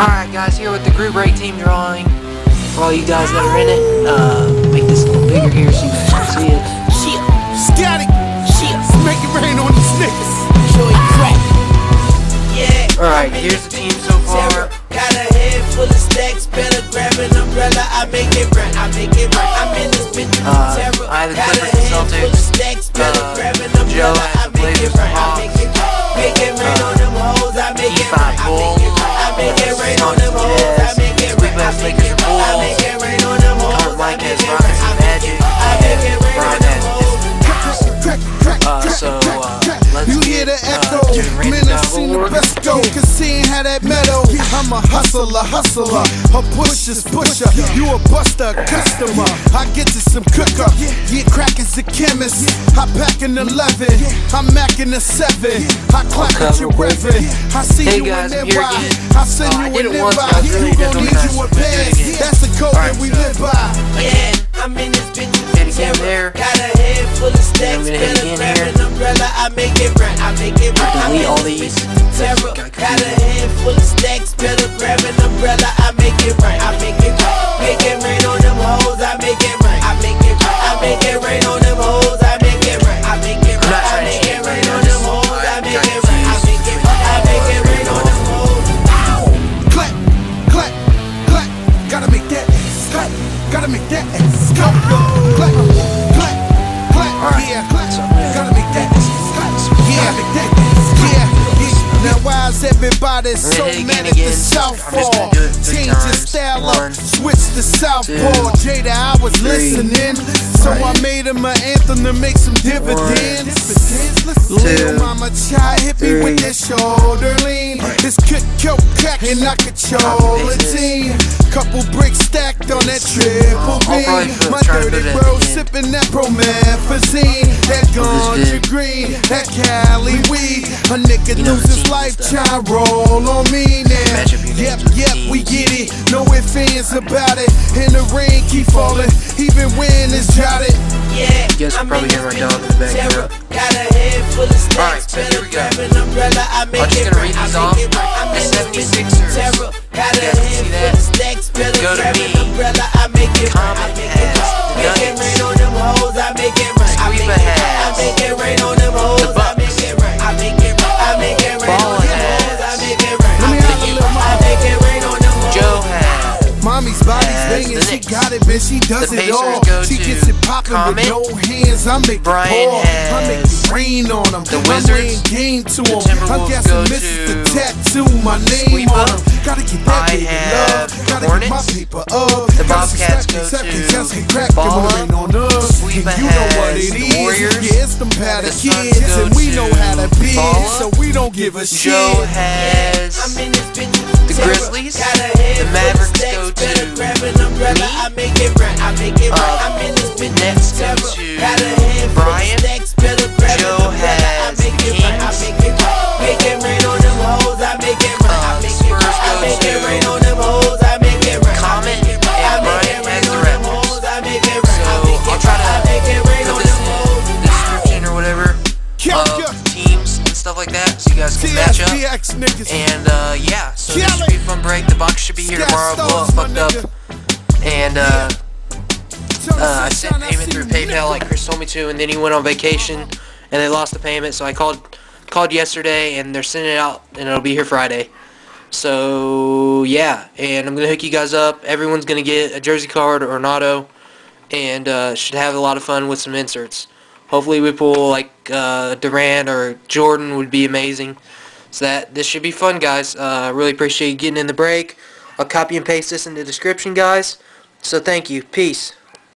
Alright guys, here with the group rate team drawing. For all you guys that are in it, uh, make this a little bigger here so you guys can see it. Shit, static, shit, make it rain on these niggas. It crack. Yeah. Alright, here's the team so far. Got a head full of stacks, better grab an umbrella. I make it right, I make it right. I'm in this bitch Hustler, hustler, a pusher's pusher. You a buster, customer. I get you some cook up, yeah, crack is a chemist. I pack an 11, I'm macking a 7. I clap at your with. I see Hey you guys, in I'm there here by. again. I send Uh, you did in it once, I was really You gon' need you a that. The again. I'm just southpaw? gonna do it three Change your style up, switch to southpaw. Jada, I was three. listening, so I made him an anthem to make some dividends. Little two, mama child hit me with that shoulder lean. It's kick, kill, crack, and I control a team. Couple bricks stacked on that triple I'll beam. My dirty bro sipping that promethazine. That ganja green, that Cali weed. A nigga lose his life, try roll on me now. Match up your Yep, yep, we get it. No ifs, ands about it. And the rain keep falling, even when it's jotted. Yeah, guys I'm probably hear my dog in the with background. terror. Got a head full of Alright, so here we go. umbrella. I make I'm just gonna read these off. it right. I'm The in this bitch with 76ers. Got a You guys can see that. Go to me. She got it, man. She does The it Pacers all. go She to gets it popping with no hands. I make Brian it pour. I make it rain on them. the I'm game to The them. Timberwolves I'm guessing go this is the to tattoo, my name Squeepa. on them. Gotta get that I baby have love. the Gotta Hornets. get my paper up. The Bobcats go to just ain't crack, give Balla. it rain on us. Squeepa And you know what has it the is. Warriors. Yeah, it's them powder The Suns kids, go and we know to how to be. So we don't give a shit. Joe has I'm in this bitch with the terror. Grizzlies. Like that so you guys can match up. And uh, yeah, so this should be a fun break. The box should be here tomorrow. Blow up, fucked up. And uh, uh, I sent payment through PayPal like Chris told me to, and then he went on vacation and they lost the payment. So I called called yesterday, and they're sending it out, and it'll be here Friday. So yeah, and I'm gonna hook you guys up. Everyone's gonna get a jersey card or an auto, and uh, should have a lot of fun with some inserts. Hopefully we pull uh, Durant or Jordan would be amazing. So that this should be fun, guys. Uh, really appreciate you getting in the break. I'll copy and paste this in the description, guys. So thank you. Peace.